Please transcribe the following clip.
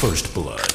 First Blood.